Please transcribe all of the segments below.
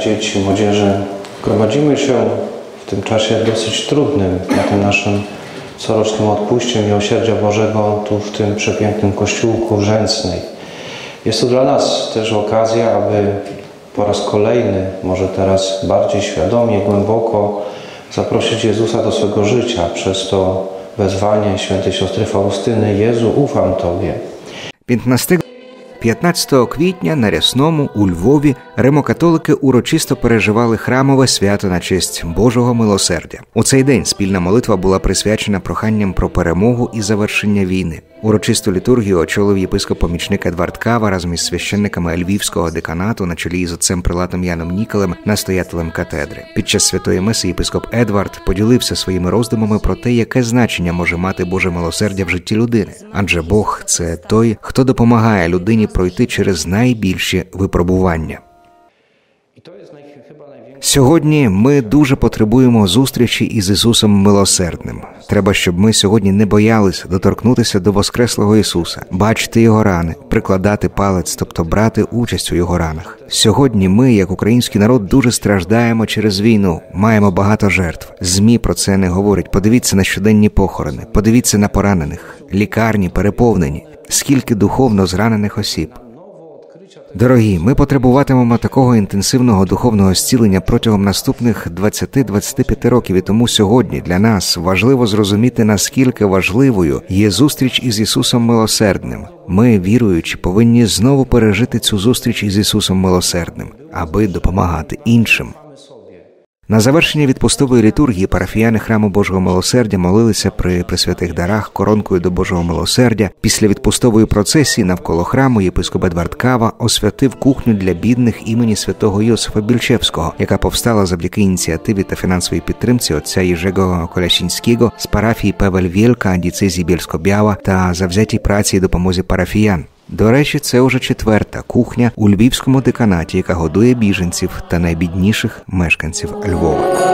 dzieci, młodzieży. Gromadzimy się w tym czasie dosyć trudnym, na tym naszym corocznym odpuście Miłosierdzia Bożego tu w tym przepięknym kościółku Rzęsnej. Jest to dla nas też okazja, aby po raz kolejny, może teraz bardziej świadomie, głęboko zaprosić Jezusa do swego życia przez to wezwanie świętej siostry Faustyny Jezu, ufam Tobie. 15 15 квітня на рясному у Львові римокатолики урочисто переживали храмове свято на честь Божого милосердя. У цей день спільна молитва була присвячена проханням про перемогу і завершення війни. Урочисту літургію очолив єпископ-помічник Едвард Кава разом із священниками Львівського деканату на чолі з отцем прилатом Яном Ніколем, настоятелем катедри. Під час святої меси єпископ Едвард поділився своїми роздумами про те, яке значення може мати Боже милосердя в житті людини. Адже Бог це той, хто допомагає людині пройти через найбільші випробування. Сьогодні ми дуже потребуємо зустрічі із Ісусом Милосердним. Треба, щоб ми сьогодні не боялися доторкнутися до Воскреслого Ісуса, бачити його рани, прикладати палець, тобто брати участь у його ранах. Сьогодні ми, як український народ, дуже страждаємо через війну, маємо багато жертв. Змі про це не говорять. Подивіться на щоденні похорони, подивіться на поранених, лікарні переповнені, скільки духовно зранених осіб. Дорогі, ми потребуватимемо такого інтенсивного духовного зцілення протягом наступних 20-25 років. І тому сьогодні для нас важливо зрозуміти, наскільки важливою є зустріч із Ісусом Милосердним. Ми, віруючи, повинні знову пережити цю зустріч із Ісусом Милосердним, аби допомагати іншим. На завершення відпустової літургії парафіяни храму Божого милосердя молилися при присвятих дарах коронкою до Божого милосердя. Після відпустової процесії навколо храму єпископ Едвард Кава освятив кухню для бідних імені святого Йосифа Більчевського, яка повстала завдяки ініціативі та фінансовій підтримці отця Єжего Колясінського з парафії Певель Вєлка, діцезії Бєльсько-Бява та завзятій праці і допомозі парафіян. До речі, це уже четверта кухня у львівському деканаті, яка годує біженців та найбідніших мешканців Львова.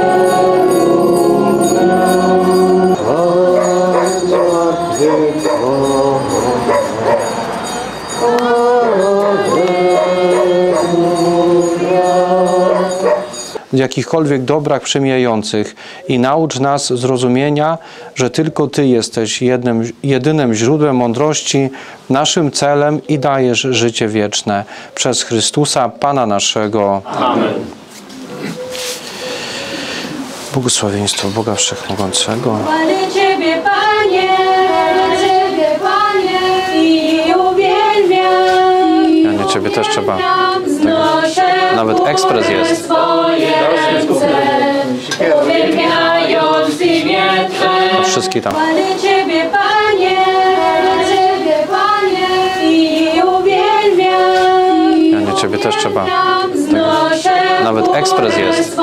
Jakichkolwiek dobrach przemijających i naucz nas zrozumienia, że tylko Ty jesteś jednym, jedynym źródłem mądrości, naszym celem i dajesz życie wieczne. Przez Chrystusa, Pana naszego. Amen. Błogosławieństwo Boga Wszechmogącego. sobie też trzeba. Nawet ekspres jest. No, wszystkie tam. Ja nie ciebie też trzeba. Nawet ekspres jest.